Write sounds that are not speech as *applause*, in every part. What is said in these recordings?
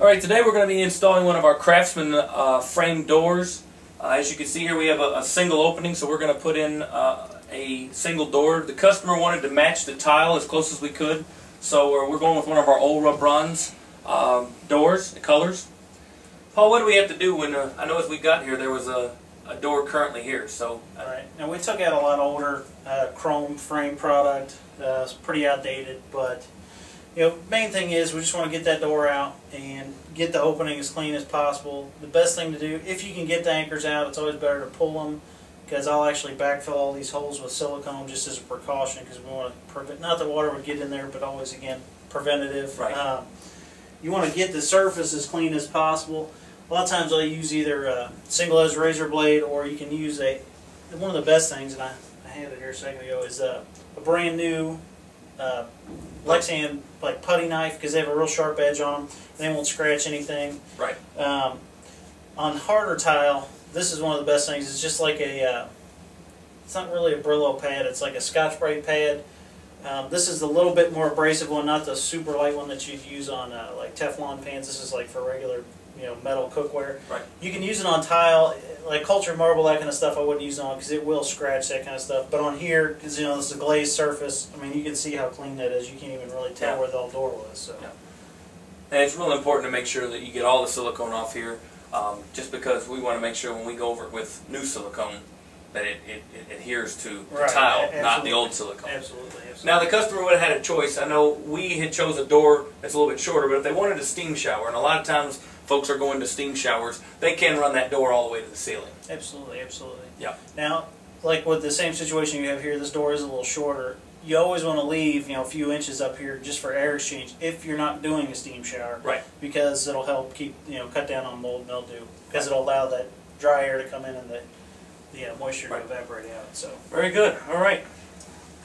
Alright, today we're going to be installing one of our Craftsman uh, frame doors. Uh, as you can see here we have a, a single opening so we're going to put in uh, a single door. The customer wanted to match the tile as close as we could so we're, going with one of our oil-rubbed bronze um, doors, the colors. Paul, what do we have to do when, uh, I know as we got here there was a, a door currently here so Alright, now we took out a lot older uh, chrome frame product, uh, it's pretty outdated, but you know, main thing is we just want to get that door out and get the opening as clean as possible. The best thing to do, if you can get the anchors out, it's always better to pull them because I'll actually backfill all these holes with silicone just as a precaution because we want to prevent, not that water would get in there, but always again, preventative. Right. Um, you want to get the surface as clean as possible. A lot of times I'll use either a single edge razor blade or you can use a, one of the best things, and I, I had it here a second ago, is a, a brand new uh, Lexan like putty knife because they have a real sharp edge on them. They won't scratch anything. Right. Um, on harder tile, this is one of the best things. It's just like a, uh, it's not really a Brillo pad. It's like a Scotch-Brite pad. Um, this is a little bit more abrasive one, not the super light one that you'd use on uh, like Teflon pans. This is like for regular, you know, metal cookware. Right. You can use it on tile, like cultured marble, that kind of stuff. I wouldn't use it on because it will scratch that kind of stuff. But on here, because you know is a glazed surface, I mean you can see how clean that is. You can't even really tell Yeah. where the old door was. So. Yeah. And it's really important to make sure that you get all the silicone off here, um, just because we want to make sure when we go over it with new silicone that it, it, it adheres to the Right, tile, not the absolutely. old silicone. Absolutely, absolutely. Now the customer would have had a choice. I know we had chose a door that's a little bit shorter, but if they wanted a steam shower, and a lot of times folks are going to steam showers, they can run that door all the way to the ceiling. Absolutely, absolutely. Yeah. Now, like with the same situation you have here, this door is a little shorter. You always want to leave, you know, a few inches up here just for air exchange if you're not doing a steam shower. Right. Because it'll help keep, you know, cut down on mold and mildew. Because it'll allow that dry air to come in and the, the uh, moisture Right. to evaporate out. So Very good. All right.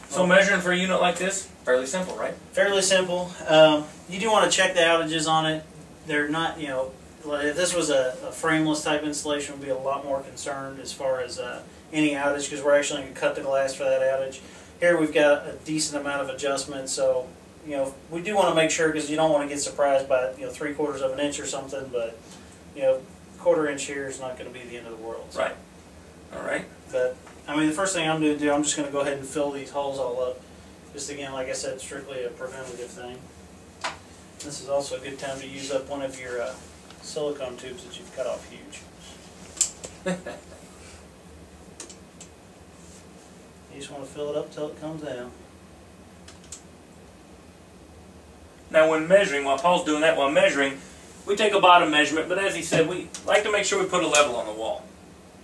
So measuring for a unit like this, fairly simple, right? fairly simple. Um, you do want to check the outages on it. They're not, you know, like if this was a, a frameless type installation, we'd be a lot more concerned as far as uh, any outage because we're actually going to cut the glass for that outage. Here we've got a decent amount of adjustment, so you know we do want to make sure because you don't want to get surprised by you know three quarters of an inch or something, but you know quarter inch here is not going to be the end of the world. So. Right. All right. But I mean, the first thing I'm going to do, I'm just going to go ahead and fill these holes all up. Just again, like I said, strictly a preventative thing. This is also a good time to use up one of your uh, silicone tubes that you've cut off huge. *laughs* You just want to fill it up till it comes down. Now when measuring, while Paul's doing that, while measuring, we take a bottom measurement, but as he said, we like to make sure we put a level on the wall.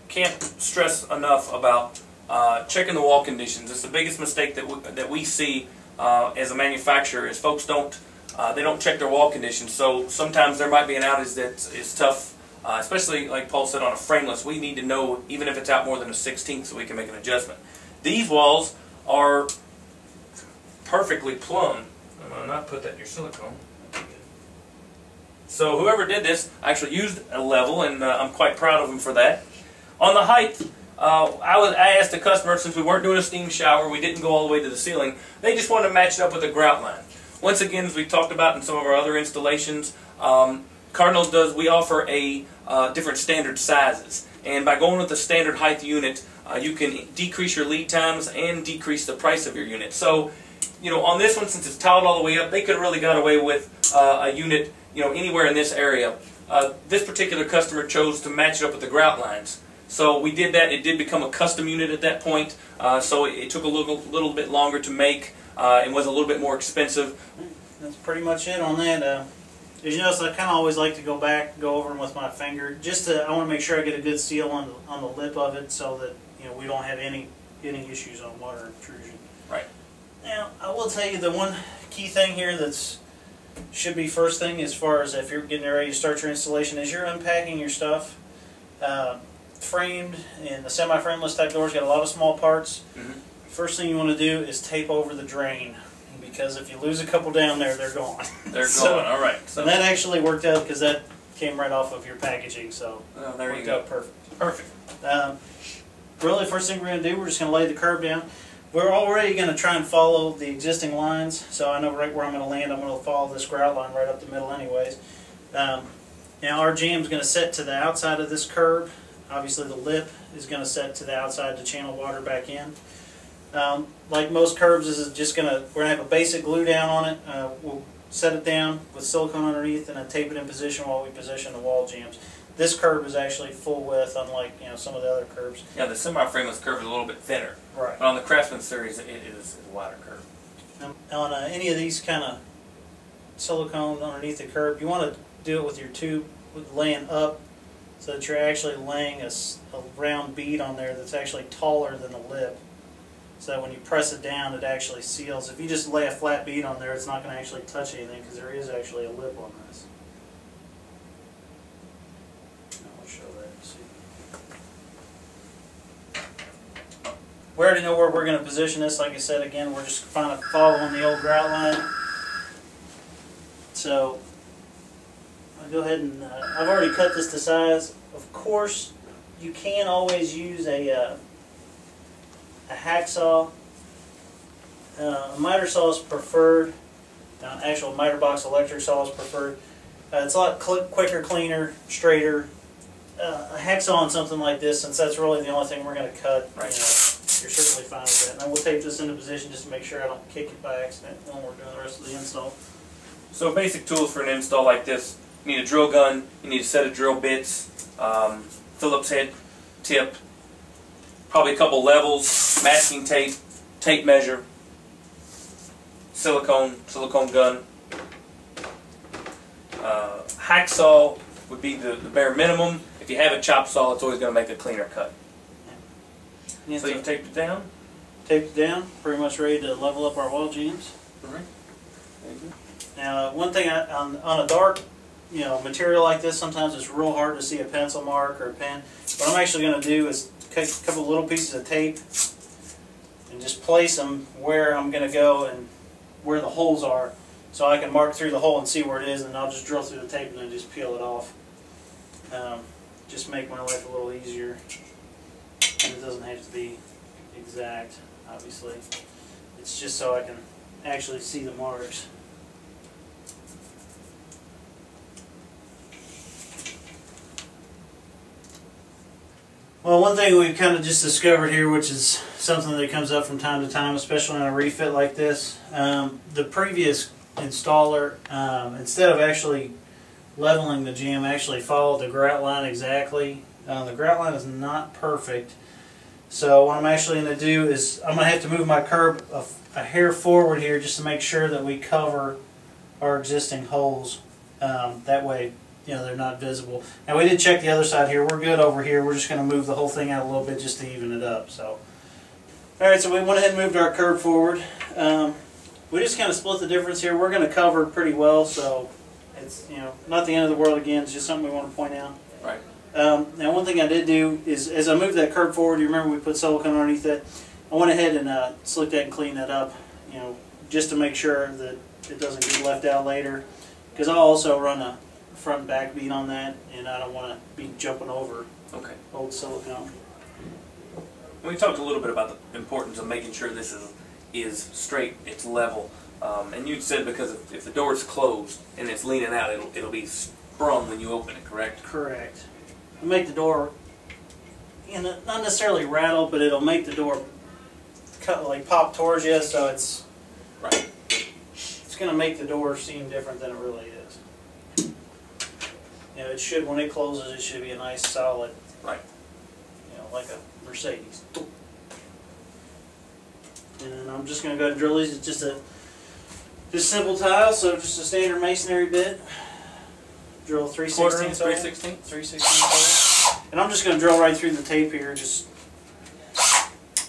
Can't stress enough about uh, checking the wall conditions. It's the biggest mistake that we, that we see uh, as a manufacturer is folks don't uh, they don't check their wall conditions. So sometimes there might be an outage that is tough, uh, especially like Paul said on a frameless. We need to know even if it's out more than a 16th so we can make an adjustment. These walls are perfectly plumb. I'm gonna not put that in your silicone. So whoever did this actually used a level, and uh, I'm quite proud of him for that. On the height, uh, I, was, I asked the customer, since we weren't doing a steam shower, we didn't go all the way to the ceiling, they just wanted to match it up with a grout line. Once again, as we talked about in some of our other installations, um, Cardinals does, we offer a uh, different standard sizes. And by going with the standard height unit, uh, you can decrease your lead times and decrease the price of your unit. So, you know, on this one, since it's tiled all the way up, they could have really got away with uh, a unit, you know, anywhere in this area. Uh, this particular customer chose to match it up with the grout lines. So we did that. It did become a custom unit at that point. Uh, so it, it took a little, little bit longer to make uh, and was a little bit more expensive. That's pretty much it on that. Uh, as you notice, I kind of always like to go back, go over them with my finger, just to. I want to make sure I get a good seal on the, on the lip of it, so that you know we don't have any any issues on water intrusion. Right. Now, I will tell you the one key thing here that's should be first thing as far as if you're getting ready to start your installation is you're unpacking your stuff. Uh, framed and the semi-frameless type doors got a lot of small parts. Mhm. First thing you want to do is tape over the drain because if you lose a couple down there, they're gone. *laughs* They're *laughs* So- going. All right. So So that actually worked out because that came right off of your packaging, so oh, there you worked go. out perfect. Perfect. Um, really, first thing we're going to do, we're just going to lay the curb down. We're already going to try and follow the existing lines, so I know right where I'm going to land. I'm going to follow this grout line right up the middle anyways. Um, now our jamb is going to set to the outside of this curb. Obviously the lip is going to set to the outside to channel water back in. Um, like most curbs, this is just going to, we're going to have a basic glue down on it. Uh, we'll set it down with silicone underneath and then tape it in position while we position the wall jambs. This curb is actually full width, unlike you know some of the other curbs. Yeah, the semi-frameless curb is a little bit thinner, Right. but on the Craftsman series, it is a wider curb. Um, on uh, any of these kind of silicone underneath the curb, you want to do it with your tube laying up so that you're actually laying a round bead on there that's actually taller than the lip. So when you press it down, it actually seals. If you just lay a flat bead on there, it's not going to actually touch anything because there is actually a lip on this. I'll show that. We already know where we're going to position this. Like I said, again, we're just kind of following the old grout line. So go ahead and uh, I've already cut this to size. Of course, you can always use a uh, a hacksaw. Uh, a miter saw is preferred. Uh, actual miter box electric saw is preferred. Uh, it's a lot quicker, cleaner, straighter. Uh, a hacksaw on something like this, since that's really the only thing we're going to cut, Right. you know, you're certainly fine with that. And then we'll tape this into position just to make sure I don't kick it by accident when we're doing the rest of the install. So basic tools for an install like this, you need a drill gun, you need a set of drill bits, um, Phillips head tip, probably a couple levels, masking tape, tape measure, silicone, silicone gun. Uh, hacksaw would be the, the bare minimum. If you have a chop saw, it's always going to make a cleaner cut. You So you've to taped it down? tape it down, pretty much ready to level up our wall jambs. Alright. Now, one thing I, on, on a dark, you know, material like this, sometimes it's real hard to see a pencil mark or a pen. What I'm actually going to do is cut a couple little pieces of tape and just place them where I'm going to go and where the holes are, so I can mark through the hole and see where it is, and I'll just drill through the tape and then just peel it off. Um, just make my life a little easier, and it doesn't have to be exact, obviously. It's just so I can actually see the marks. Well, one thing we've kind of just discovered here, which is something that comes up from time to time, especially on a refit like this, um, the previous installer, um, instead of actually leveling the jamb, actually followed the grout line exactly. Uh, the grout line is not perfect, so what I'm actually going to do is I'm going to have to move my curb a, a hair forward here just to make sure that we cover our existing holes. Um, that way, you know, they're not visible. Now we did check the other side here. We're good over here. We're just going to move the whole thing out a little bit just to even it up. So, all right. So we went ahead and moved our curb forward. Um, we just kind of split the difference here. We're going to cover pretty well, so it's you know not the end of the world. Again, it's just something we want to point out. Right. Um, now, one thing I did do is, as I moved that curb forward, you remember we put silicone underneath it. I went ahead and uh, slicked that and cleaned that up, you know, just to make sure that it doesn't get left out later. Because I'll also run a front and back bead on that, and I don't want to be jumping over Okay. old silicone. We talked a little bit about the importance of making sure this is is straight, it's level. Um, and you said because if, if the door is closed and it's leaning out, it'll it'll be sprung when you open it, correct? Correct. It'll make the door, you know, not necessarily rattle, but it'll make the door cut like pop towards you, so it's Right. it's going to make the door seem different than it really is. You know, it should when it closes, it should be a nice solid, Right. you know, like a Mercedes. And then I'm just going to go ahead and drill these. It's just a just simple tile, so just a standard masonry bit. Drill three Quarter sixteen inch, three sixteenths. three sixteen And I'm just going to drill right through the tape here, just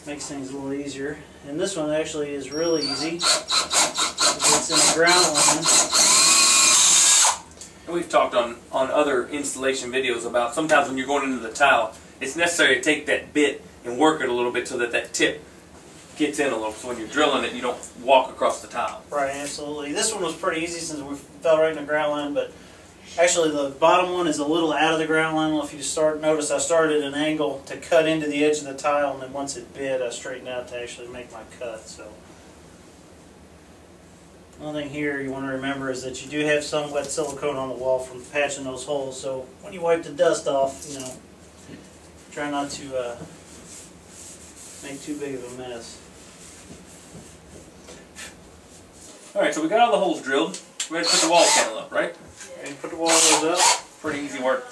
makes things a little easier. And this one actually is really easy. It's in a grout line. And we've talked on on other installation videos about sometimes when you're going into the tile, it's necessary to take that bit and work it a little bit so that that tip gets in a little. So when you're drilling it, you don't walk across the tile. Right, absolutely. This one was pretty easy since we fell right in the grout line, but actually the bottom one is a little out of the grout line. If you start notice, I started at an angle to cut into the edge of the tile, and then once it bit, I straightened out to actually make my cut. So One thing here you want to remember is that you do have some wet silicone on the wall from patching those holes, so when you wipe the dust off, you know, try not to uh, make too big of a mess. All right, so we got all the holes drilled. We're ready to put the wall panel up, right? And put the wall those up. Pretty easy work,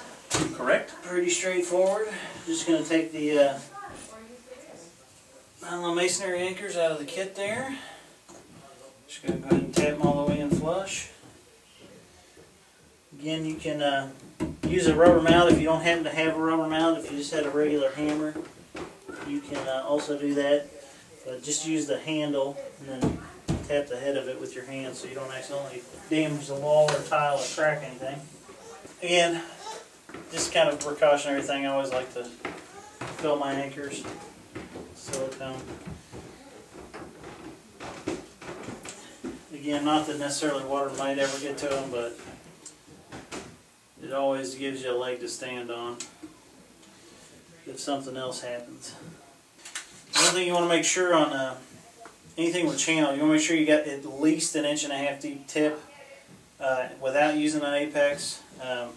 correct? Pretty straightforward. Just going to take the uh, nylon masonry anchors out of the kit there. Just going to go ahead them all the way in flush. Again, you can uh, use a rubber mallet if you don't happen to have a rubber mallet. If you just had a regular hammer, you can uh, also do that. But just use the handle and then tap the head of it with your hand so you don't accidentally damage the wall or tile or crack anything. Again, just kind of precautionary thing. I always like to fill my anchors silicone. Again, not that necessarily water might ever get to them, but it always gives you a leg to stand on if something else happens. One thing you want to make sure on uh, anything with channel, you want to make sure you got at least an inch and a half deep tip uh, without using an apex. Um,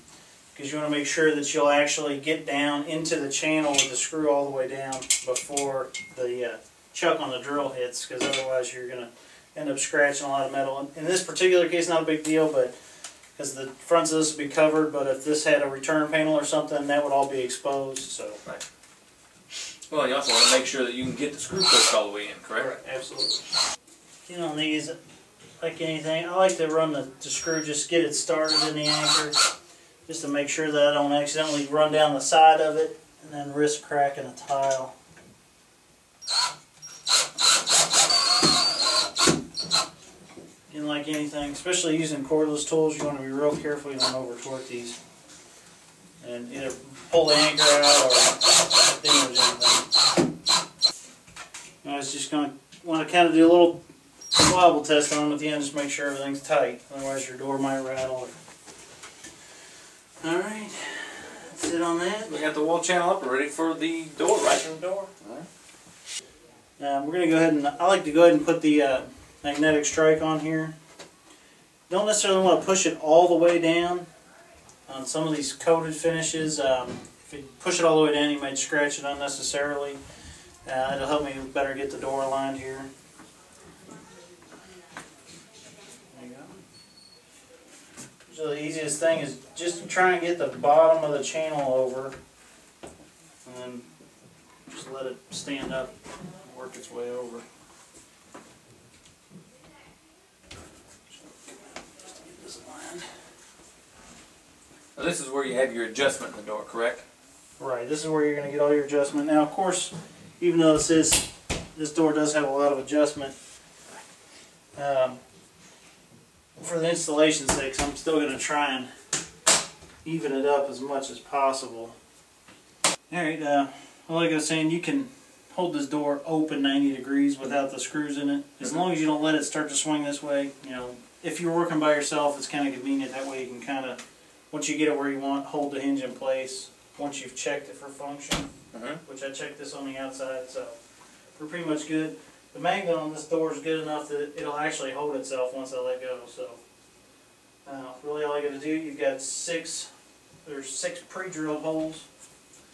because you want to make sure that you'll actually get down into the channel with the screw all the way down before the uh, chuck on the drill hits because otherwise you're going to end up scratching a lot of metal. In this particular case, not a big deal, but because the fronts of this would be covered, but if this had a return panel or something, that would all be exposed. So, Well, you also want to make sure that you can get the screw pushed all the way in, correct? absolutely. You know, these, like anything, I like to run the, the screw, just get it started in the anchor, just to make sure that I don't accidentally run down the side of it and then risk cracking a tile. Like anything, especially using cordless tools, you want to be real careful you don't over torque these. And either pull the anchor out or damage anything. I was just going to want to kind of do a little wobble test on them at the end, just make sure everything's tight. Otherwise, your door might rattle. All right, that's it on that. We got the wall channel up, we're ready for the door, right in the door. Um, we're going to go ahead and I like to go ahead and put the uh, magnetic strike on here. Don't necessarily want to push it all the way down on some of these coated finishes. Um, if you push it all the way down, you might scratch it unnecessarily. Uh, it'll help me better get the door aligned here. There you go. So the easiest thing is just try and get the bottom of the channel over and then just let it stand up and work its way over. Just to get this aligned. Now, this is where you have your adjustment in the door, correct? Right, this is where you're going to get all your adjustment. Now, of course, even though this is, this door does have a lot of adjustment, um, for the installation sakes, I'm still going to try and even it up as much as possible. Alright, uh, well, like I was saying, you can hold this door open 90 degrees without the screws in it. As long as you don't let it start to swing this way, you know, if you're working by yourself, it's kind of convenient. That way you can kind of, once you get it where you want, hold the hinge in place. Once you've checked it for function, Mhm. which I checked this on the outside, so we're pretty much good. The magnet on this door is good enough that it'll actually hold itself once I let go, so. Uh, really all you gotta do, you've got six, there's six pre-drilled holes.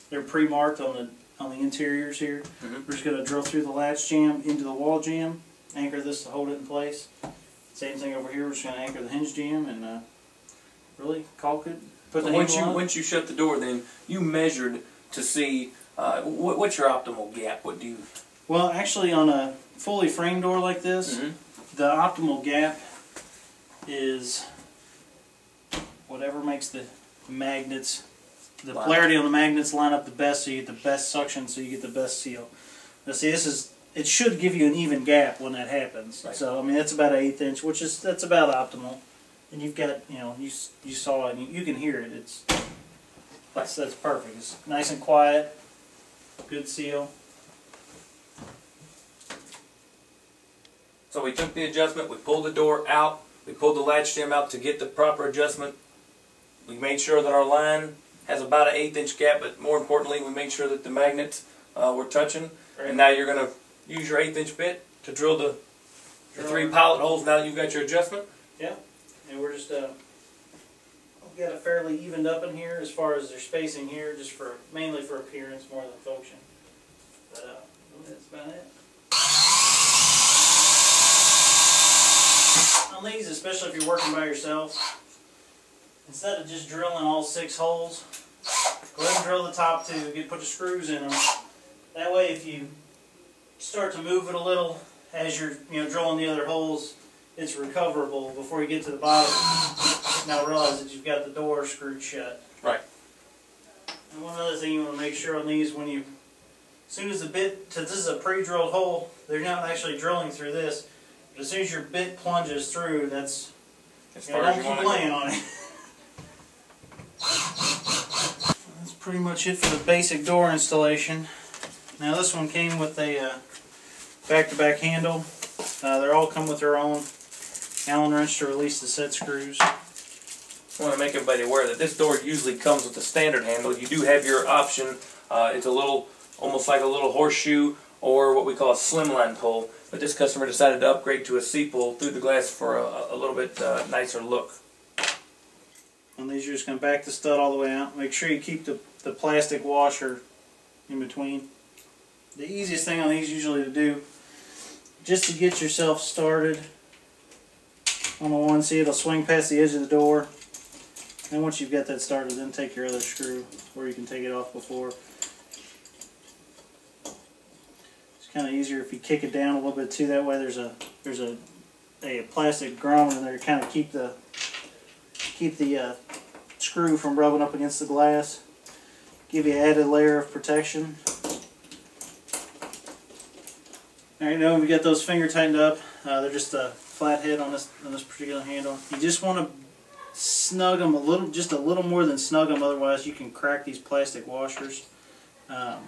They're pre-marked on the, on the interiors here. Mhm. We're just gonna drill through the latch jamb into the wall jamb, anchor this to hold it in place. Same thing over here, we're just gonna anchor the hinge jamb and, uh, really caulk it, put the once you on once you shut the door, then you measured to see uh, what, what's your optimal gap. What do you? Well, actually, on a fully framed door like this, Mhm. the optimal gap is whatever makes the magnets, the polarity on the magnets line up the best, so you get the best suction, so you get the best seal. Now, see, this is it should give you an even gap when that happens. Right. So, I mean, that's about an eighth inch, which is that's about optimal. And you've got, you know, you you saw it, and you, you can hear it. It's that's that's perfect. It's nice and quiet, good seal. So we took the adjustment, we pulled the door out, we pulled the latch jamb out to get the proper adjustment. We made sure that our line has about an eighth inch gap, but more importantly, we made sure that the magnets uh, were touching. And now you're going to use your eighth inch bit to drill the the three pilot holes now that you've got your adjustment? And we're just, uh, we've got it fairly evened up in here as far as their spacing here, just for, mainly for appearance more than function. But, uh, that's about it. On these, especially if you're working by yourself, instead of just drilling all six holes, go ahead and drill the top two, get, put the screws in them. That way if you start to move it a little as you're, you know, drilling the other holes, it's recoverable before you get to the bottom. Now realize that you've got the door screwed shut. Right. And one other thing you want to make sure on these when you, as soon as the bit, this is a pre-drilled hole, they're not actually drilling through this. But as soon as your bit plunges through, that's, As you know, don't keep laying on it. That's pretty much it for the basic door installation. Now this one came with a uh, back-to-back handle. Uh, they all come with their own Allen wrench to release the set screws. I want to make everybody aware that this door usually comes with a standard handle. You do have your option. Uh, it's a little, almost like a little horseshoe or what we call a slimline pull. But this customer decided to upgrade to a C-pull through the glass for a, a little bit uh, nicer look. On these, you're just going to back the stud all the way out. Make sure you keep the, the plastic washer in between. The easiest thing on these usually to do, just to get yourself started on the one, see it'll swing past the edge of the door. And once you've got that started, then take your other screw, or you can take it off before. It's kind of easier if you kick it down a little bit too. That way, there's a there's a a plastic grommet in there to kind of keep the keep the uh, screw from rubbing up against the glass. Give you an added layer of protection. Alright, now we got those finger tightened up. Uh, they're just a flat head on this on this particular handle. You just want to snug them a little, just a little more than snug them. Otherwise, you can crack these plastic washers. Um,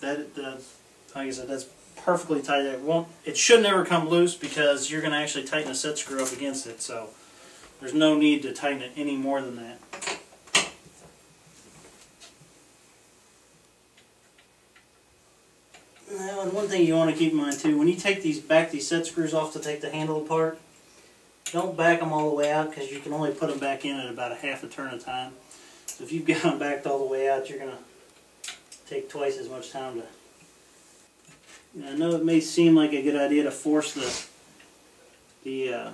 that, that, like I said, that's perfectly tight. It won't. It should never come loose because you're going to actually tighten a set screw up against it. So. There's no need to tighten it any more than that. And one thing you want to keep in mind too, when you take these back these set screws off to take the handle apart, don't back them all the way out because you can only put them back in at about a half a turn of time. So if you've *laughs* got them backed all the way out, you're gonna take twice as much time to. Now, I know it may seem like a good idea to force the the uh,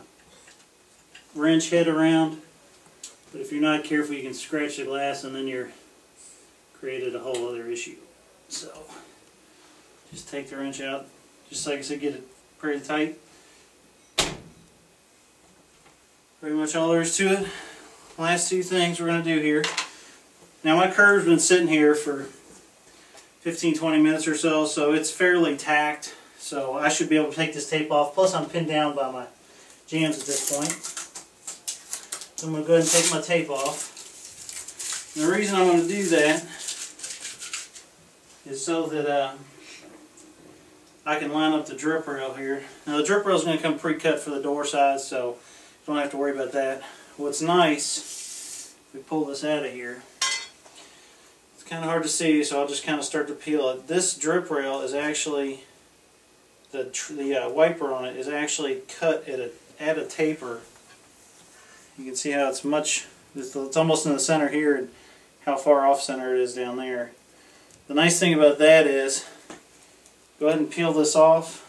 wrench head around. But if you're not careful, you can scratch the glass and then you're created a whole other issue. So just take the wrench out. Just like I said, get it pretty tight. Pretty much all there is to it. Last two things we're going to do here. Now my curb's been sitting here for 15-20 minutes or so, so it's fairly tacked. So I should be able to take this tape off. Plus I'm pinned down by my jambs at this point. So I'm going to go ahead and take my tape off. And the reason I'm going to do that is so that uh, I can line up the drip rail here. Now the drip rail is going to come pre-cut for the door size, so you don't have to worry about that. What's nice, if we pull this out of here, it's kind of hard to see, so I'll just kind of start to peel it. This drip rail is actually, the, the uh, wiper on it is actually cut at a, at a taper you can see how it's much, it's almost in the center here and how far off center it is down there. The nice thing about that is, go ahead and peel this off.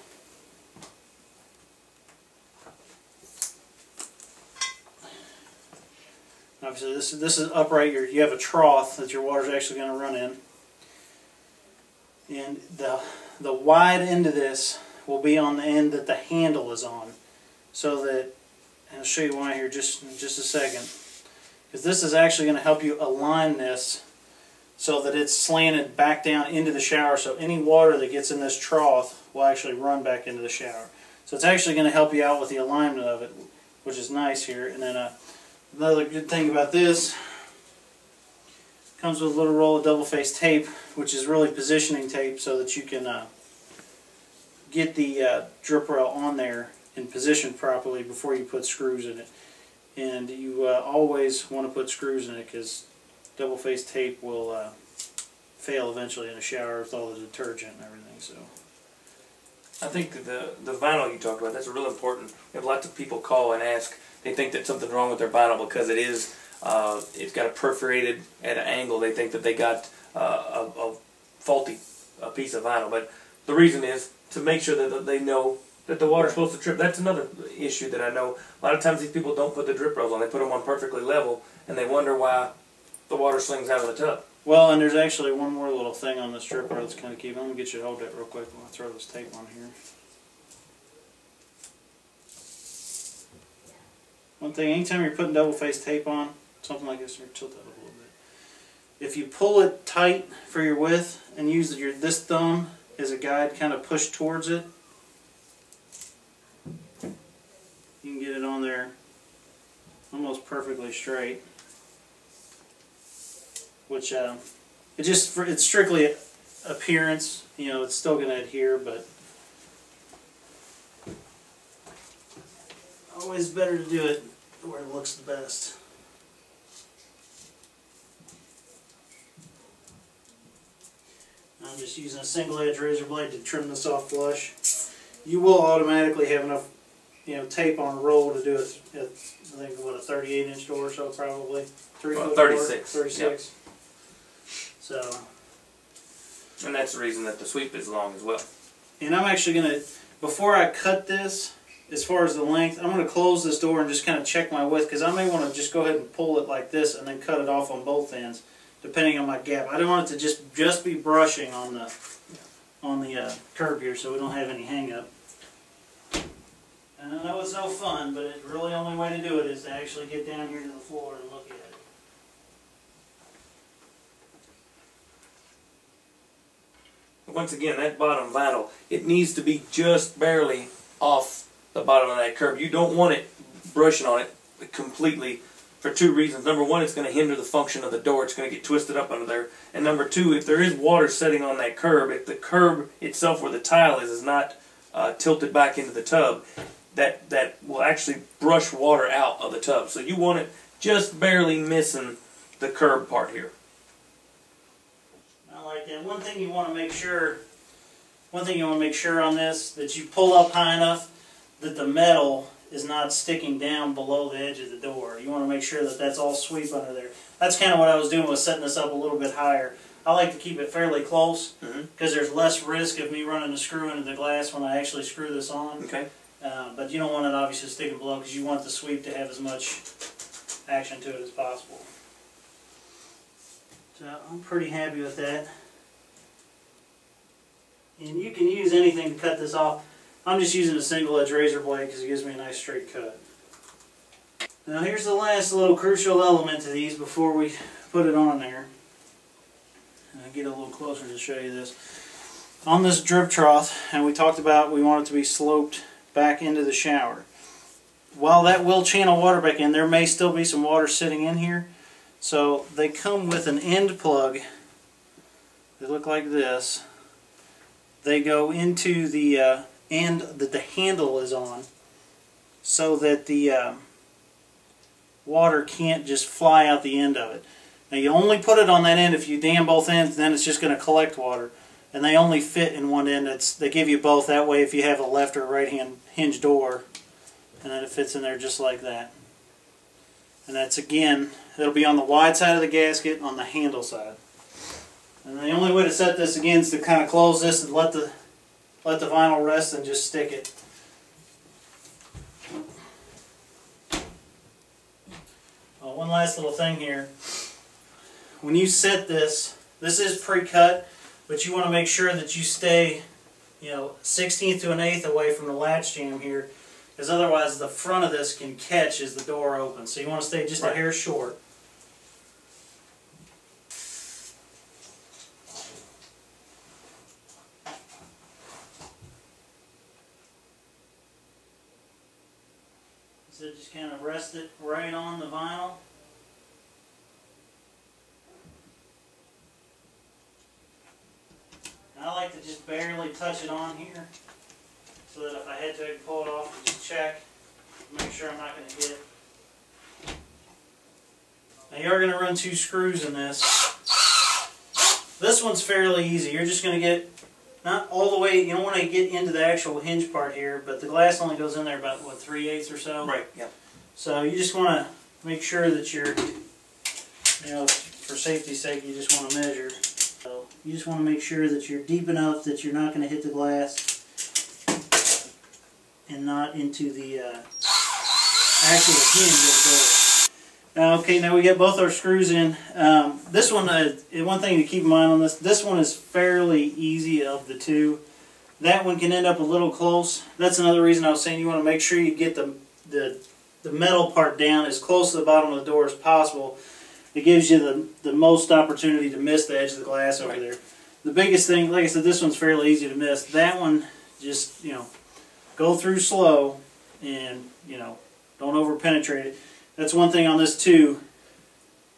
Obviously this, this is upright, You're, you have a trough that your water is actually going to run in. And the, the wide end of this will be on the end that the handle is on. So that I'll show you why here just just a second. Because this is actually going to help you align this so that it's slanted back down into the shower so any water that gets in this trough will actually run back into the shower. So it's actually going to help you out with the alignment of it, which is nice here. And then uh, another good thing about this comes with a little roll of double-faced tape, which is really positioning tape so that you can uh, get the uh, drip rail on there and positioned properly before you put screws in it. And you uh, always want to put screws in it because double-faced tape will uh, fail eventually in a shower with all the detergent and everything. So I think the the vinyl you talked about that's real important. We have lots of people call and ask. They think that something's wrong with their vinyl because it is. Uh, it's got a perforated at an angle. They think that they got uh, a, a faulty a piece of vinyl. But the reason is to make sure that they know that the water's supposed to drip. That's another issue that I know. A lot of times these people don't put the drip rails on. They put them on perfectly level, and they wonder why the water slings out of the tub. Well, and there's actually one more little thing on this rail that's kind of key. I'm going to get you to hold that real quick. Going to throw this tape on here. One thing, anytime you're putting double face tape on, something like this, tilt that up a little bit. If you pull it tight for your width and use your this thumb as a guide, kind of push towards it, you can get it on there almost perfectly straight which um, it just for it's strictly appearance. You know, it's still going to adhere, but always better to do it where it looks the best. I'm just using a single edge razor blade to trim this off flush. You will automatically have enough, you know, tape on a roll to do it. I think what a 38 inch door, so probably three Well, foot 36, Door, 36. So, And that's the reason that the sweep is long as well. and I'm actually gonna, before I cut this, as far as the length, I'm gonna close this door and just kind of check my width, because I may want to just go ahead and pull it like this and then cut it off on both ends, depending on my gap. I don't want it to just just be brushing on the on the uh, curb here, so we don't have any hang up. And I know it's no fun, but it really only way to do it is to actually get down here to the floor and look at it. Once again, that bottom vinyl, it needs to be just barely off the bottom of that curb. You don't want it brushing on it completely for two reasons. Number one, it's going to hinder the function of the door. It's going to get twisted up under there. And number two, if there is water setting on that curb, if the curb itself where the tile is is not uh, tilted back into the tub, that, that will actually brush water out of the tub. So you want it just barely missing the curb part here. Like that. One thing you want to make sure, one thing you want to make sure on this, that you pull up high enough that the metal is not sticking down below the edge of the door. You want to make sure that that's all sweep under there. That's kind of what I was doing was setting this up a little bit higher. I like to keep it fairly close because there's less risk of me running a screw into the glass when I actually screw this on. Okay? Uh, but you don't want it obviously sticking below because you want the sweep to have as much action to it as possible. So I'm pretty happy with that. And you can use anything to cut this off. I'm just using a single edge razor blade because it gives me a nice straight cut. Now here's the last little crucial element to these before we put it on there. And I'll get a little closer to show you this. On this drip trough, and we talked about we want it to be sloped back into the shower. While that will channel water back in, there may still be some water sitting in here. So they come with an end plug. They look like this. They go into the uh, end that the handle is on so that the uh, water can't just fly out the end of it. Now you only put it on that end if you dam both ends, then it's just going to collect water. And they only fit in one end. It's, they give you both that way if you have a left or right hand hinge door. And then it fits in there just like that. And that's again, it'll be on the wide side of the gasket on the handle side. And the only way to set this again is to kind of close this and let the let the vinyl rest and just stick it. Uh, one last little thing here. When you set this, this is pre-cut, but you want to make sure that you stay, you know, 16th to an eighth away from the latch jamb here, because otherwise the front of this can catch as the door opens. So you want to stay just a hair short. So just kind of rest it right on the vinyl. I like to just barely touch it on here, so that if I had to, I could pull it off and just check, make sure I'm not going to hit. Now you are going to run two screws in this. This one's fairly easy. You're just going to get not all the way. You don't want to get into the actual hinge part here, but the glass only goes in there about what three eighths or so. Right. Yeah. So you just want to make sure that you're, you know, for safety's sake, you just want to measure. So you just want to make sure that you're deep enough that you're not going to hit the glass and not into the uh, actual hinge of the door. Uh, okay, now we get both our screws in. Um, this one, uh, one thing to keep in mind on this, this one is fairly easy of the two. That one can end up a little close. That's another reason I was saying you want to make sure you get the, the, the metal part down as close to the bottom of the door as possible. It gives you the, the most opportunity to miss the edge of the glass over Right. there. The biggest thing, like I said, this one's fairly easy to miss. That one, just, you know, go through slow and, you know, don't over penetrate it. That's one thing on this too.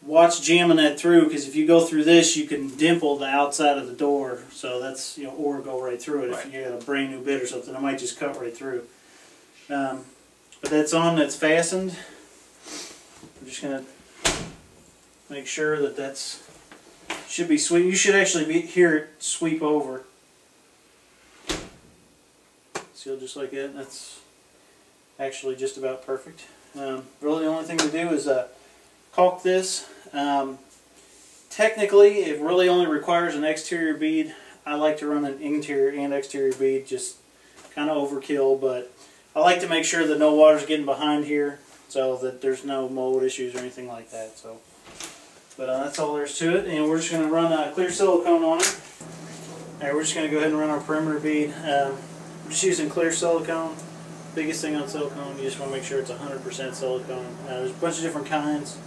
Watch jamming that through because if you go through this, you can dimple the outside of the door. So that's you know, or go right through it. Right. If you got a brand new bit or something, it might just cut right through. Um, but that's on. That's fastened. I'm just gonna make sure that that's should be sweep. You should actually be hear it sweep over. Seal just like that. That's actually just about perfect. Um, really, the only thing to do is uh, caulk this. Um, technically, it really only requires an exterior bead. I like to run an interior and exterior bead, just kind of overkill, but I like to make sure that no water's getting behind here, so that there's no mold issues or anything like that. So, but uh, that's all there's to it, and we're just going to run uh, clear silicone on it. All right, we're just going to go ahead and run our perimeter bead. Um, I'm just using clear silicone biggest thing on silicone, you just want to make sure it's 100% silicone. Uh, there's a bunch of different kinds.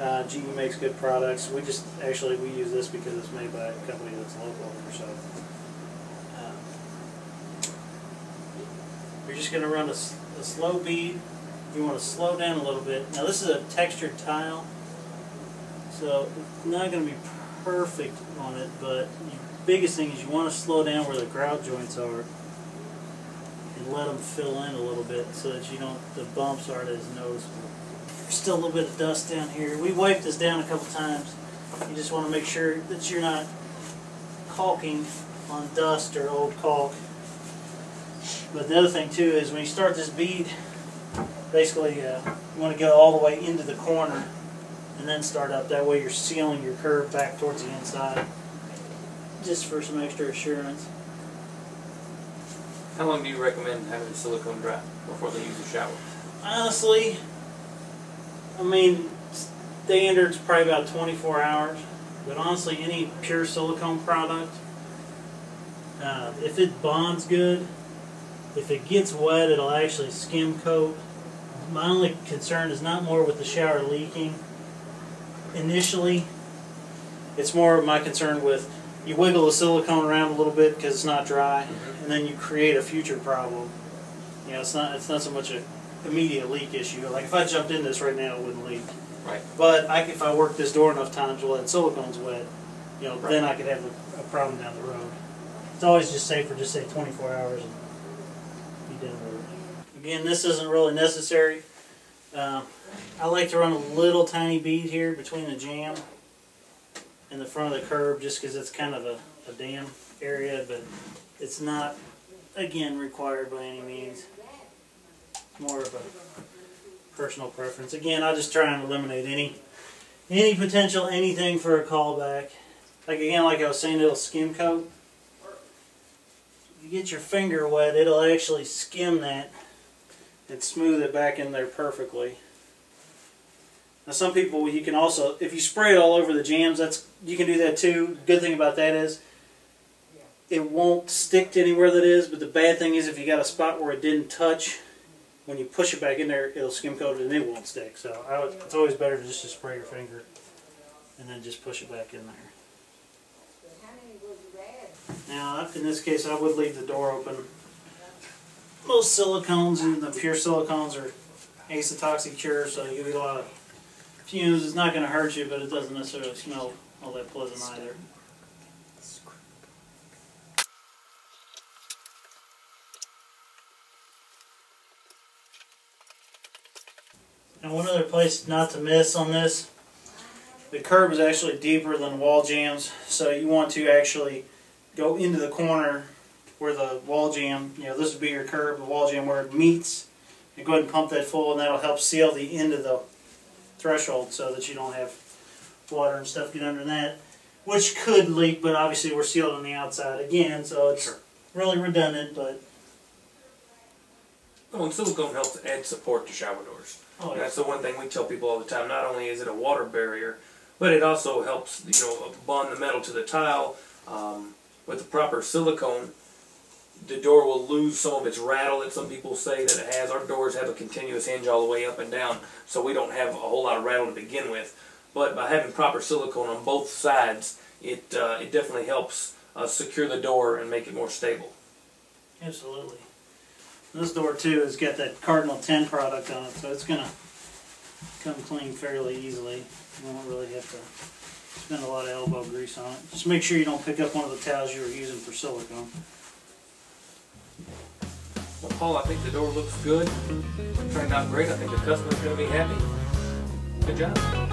Uh, GE makes good products. We just actually we use this because it's made by a company that's local here. So um, you're just going to run a slow bead. You want to slow down a little bit. Now this is a textured tile, so it's not going to be perfect on it. But the biggest thing is you want to slow down where the grout joints are let them fill in a little bit so that you don't the bumps aren't as noticeable. There's still a little bit of dust down here. We wiped this down a couple times. You just want to make sure that you're not caulking on dust or old caulk. But the other thing too is when you start this bead, basically uh, you want to go all the way into the corner and then start up. That way you're sealing your curb back towards the inside, just for some extra assurance. How long do you recommend having the silicone dry before they use the shower? Honestly, I mean, standard's probably about 24 hours. But honestly, any pure silicone product, uh, if it bonds good, if it gets wet, it'll actually skim coat. My only concern is not more with the shower leaking. Initially, it's more my concern with you wiggle the silicone around a little bit because it's not dry, and then you create a future problem. You know, it's not it's not so much a immediate leak issue. Like if I jumped in this right now, it wouldn't leak. Right. But I, if I work this door enough times while that silicone's wet, you know, Right. then I could have a, a problem down the road. It's always just safer, just say 24 hours and be done with it. Again, this isn't really necessary. Um, I like to run a little tiny bead here between the jamb and the front of the curb just because it's kind of a, a dam area, but it's not, again, required by any means. More of a personal preference. Again, I just try and eliminate any any potential anything for a callback. Like again, like I was saying, it'll skim coat. If you get your finger wet, it'll actually skim that and smooth it back in there perfectly. Now, some people you can also, if you spray it all over the jambs, that's you can do that too. Good thing about that is it won't stick to anywhere that is. But the bad thing is if you got a spot where it didn't touch, when you push it back in there, it'll skim coat it and it won't stick. So would, it's always better to just to spray your finger and then just push it back in there. Now, in this case, I would leave the door open. Most silicones and the pure silicones are acetoxy cure, so you get a lot of fumes. It's not going to hurt you, but it doesn't necessarily smell all that pleasant either. And one other place not to miss on this, the curb is actually deeper than wall jambs, so you want to actually go into the corner where the wall jamb, you know, this would be your curb, the wall jamb where it meets. And go ahead and pump that full, and that'll help seal the end of the threshold so that you don't have water and stuff get under that, which could leak. But obviously, we're sealed on the outside again, so it's Sure. really redundant. But Oh, and silicone helps add support to shower doors. oh, That's the one thing we tell people all the time. Not only is it a water barrier, but it also helps, you know, bond the metal to the tile. Um, with the proper silicone, the door will lose some of its rattle that some people say that it has. Our doors have a continuous hinge all the way up and down, so we don't have a whole lot of rattle to begin with. But by having proper silicone on both sides, it uh, it definitely helps uh, secure the door and make it more stable. Absolutely. This door too has got that Cardinal 10 product on it, so it's gonna come clean fairly easily. You won't really have to spend a lot of elbow grease on it. Just make sure you don't pick up one of the towels you were using for silicone. Well, Paul, I think the door looks good. Turned out great. I think the customer's going to be happy. Good job.